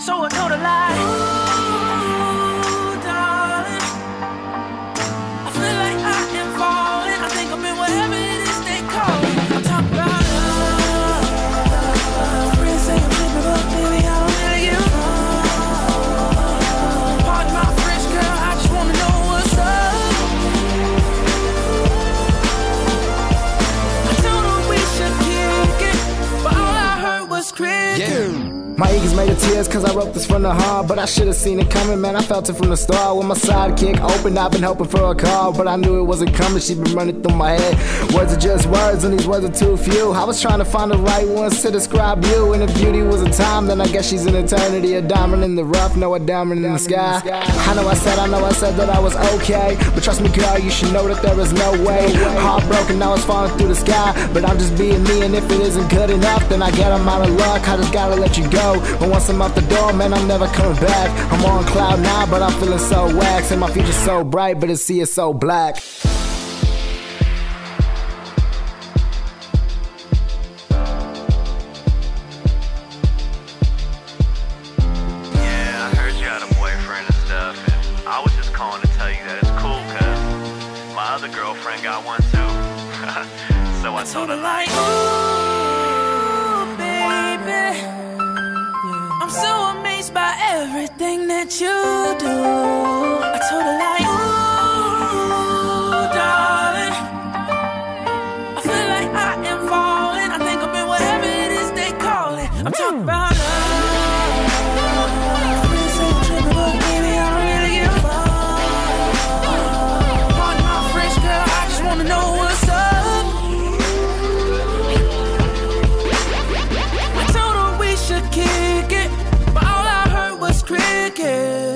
so I told her like, My eagles made of tears cause I wrote this from the heart But I should've seen it coming, man, I felt it from the start When my sidekick opened, I've been hoping for a call But I knew it wasn't coming, she been running through my head. Words are just words and these words are too few. I was trying to find the right ones to describe you And if beauty was a time, then I guess she's an eternity A diamond in the rough, no a diamond in the sky. I know I said, I know I said that I was okay But trust me girl, you should know that there is no way. Heartbroken, now it's falling through the sky But I'm just being me and if it isn't good enough Then I get I'm out of luck, I just gotta let you go But once I'm out the door, man, I'm never coming back I'm on cloud nine, but I'm feeling so wax And my future's so bright, but the sea is so black Yeah, I heard you had a boyfriend and stuff, and I was just calling to tell you that it's cool, my other girlfriend got one too. so I told her like, Ooh, baby. I'm so amazed by everything that you do. I told her like, ooh, darling. I feel like I am falling. I think I'm in whatever it is they call it. I'm talking hmm. about again.